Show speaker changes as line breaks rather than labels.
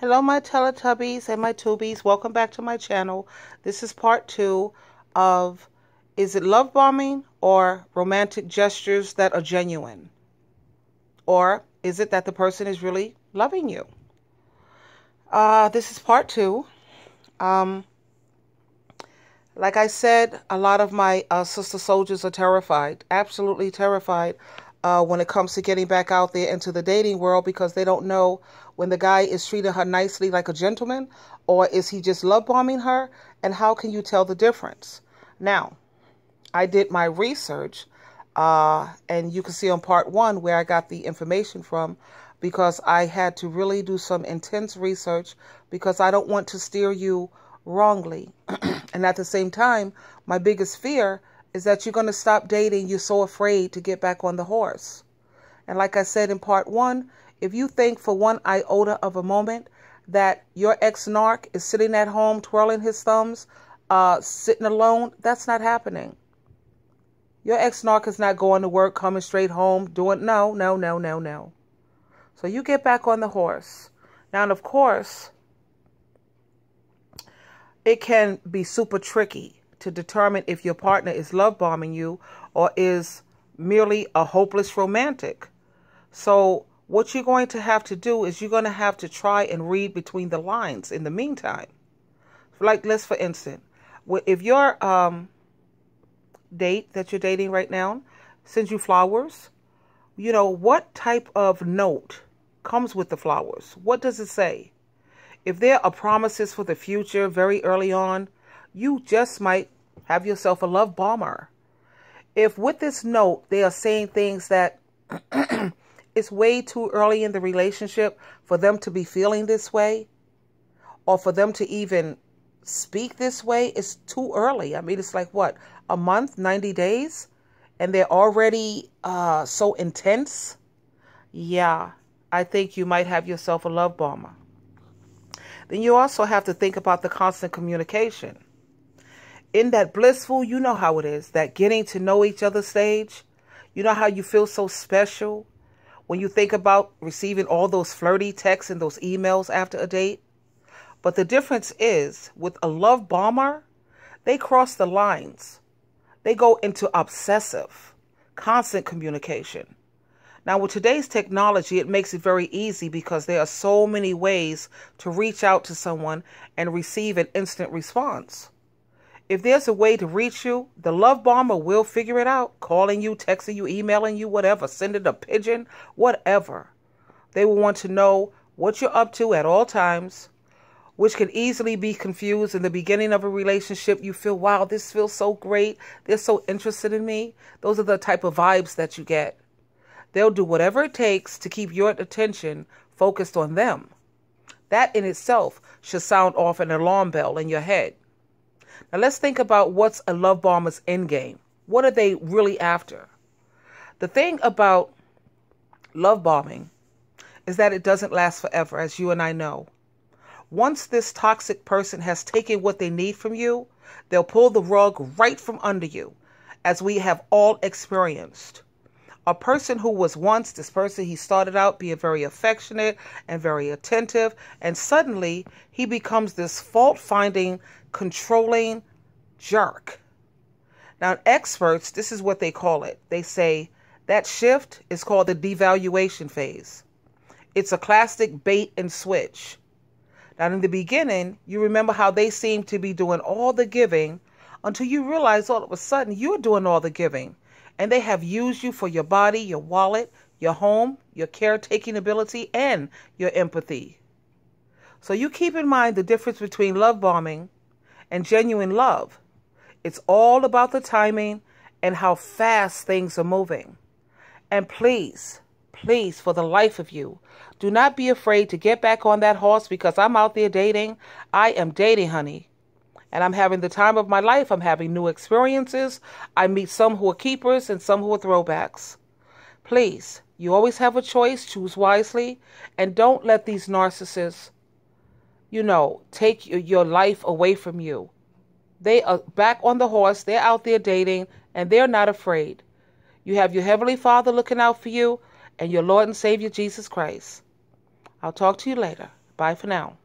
Hello, my Teletubbies and my Tubies. Welcome back to my channel. This is part two of Is it love bombing or romantic gestures that are genuine? Or is it that the person is really loving you? Uh, this is part two. Um, like I said, a lot of my uh, sister soldiers are terrified, absolutely terrified uh, when it comes to getting back out there into the dating world because they don't know when the guy is treating her nicely like a gentleman or is he just love bombing her and how can you tell the difference? Now i did my research uh, and you can see on part one where i got the information from because i had to really do some intense research because i don't want to steer you wrongly. And at the same time my biggest fear is that you're going to stop dating. You're so afraid to get back on the horse. And like I said in part one, if you think for one iota of a moment that your ex narc is sitting at home twirling his thumbs, uh, sitting alone, that's not happening. Your ex narc is not going to work, coming straight home, doing no, no, no, no, no. So you get back on the horse. Now, and of course, it can be super tricky to determine if your partner is love bombing you or is merely a hopeless romantic. So, what you're going to have to do is you're going to have to try and read between the lines in the meantime. Like, let's for instance, if your um, date that you're dating right now sends you flowers, you know, what type of note comes with the flowers? What does it say? If there are promises for the future very early on, you just might have yourself a love bomber. If with this note they are saying things that it's way too early in the relationship for them to be feeling this way or for them to even speak this way, it's too early. I mean, it's like what, a month, 90 days? And they're already uh, so intense? Yeah, I think you might have yourself a love bomber. Then you also have to think about the constant communication in that blissful, you know how it is, that getting to know each other stage. You know how you feel so special when you think about receiving all those flirty texts and those emails after a date. But the difference is with a love bomber, they cross the lines. They go into obsessive, constant communication. Now, with today's technology, it makes it very easy because there are so many ways to reach out to someone and receive an instant response. If there's a way to reach you, the love bomber will figure it out. Calling you, texting you, emailing you, whatever, sending a pigeon, whatever. They will want to know what you're up to at all times, which can easily be confused in the beginning of a relationship. You feel, wow, this feels so great. They're so interested in me. Those are the type of vibes that you get. They'll do whatever it takes to keep your attention focused on them. That in itself should sound off an alarm bell in your head. Now let's think about what's a love bomber's end game. What are they really after? The thing about love bombing is that it doesn't last forever, as you and I know. Once this toxic person has taken what they need from you, they'll pull the rug right from under you, as we have all experienced. A person who was once this person, he started out being very affectionate and very attentive, and suddenly he becomes this fault finding controlling jerk. Now, experts, this is what they call it. They say that shift is called the devaluation phase. It's a classic bait and switch. Now, in the beginning, you remember how they seem to be doing all the giving until you realize all of a sudden you're doing all the giving. And they have used you for your body, your wallet, your home, your caretaking ability, and your empathy. So you keep in mind the difference between love bombing and genuine love. It's all about the timing and how fast things are moving. And please, please, for the life of you, do not be afraid to get back on that horse because I'm out there dating. I am dating, honey. And I'm having the time of my life. I'm having new experiences. I meet some who are keepers and some who are throwbacks. Please, you always have a choice. Choose wisely. And don't let these narcissists you know, take your life away from you. They are back on the horse. They're out there dating and they're not afraid. You have your Heavenly Father looking out for you and your Lord and Savior Jesus Christ. I'll talk to you later. Bye for now.